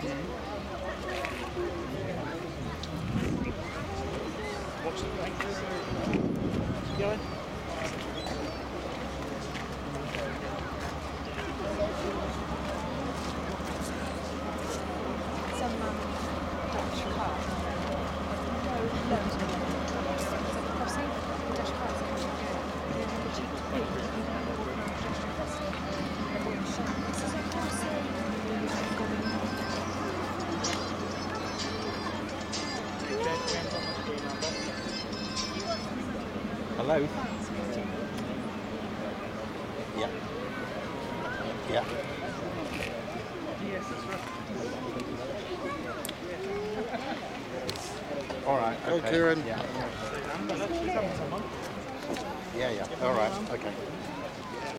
Watch the Some um, Dutch car. No, loads Hello? Yeah. Yeah. All right. Go, okay. Kieran. Yeah. yeah, yeah. All right. Okay.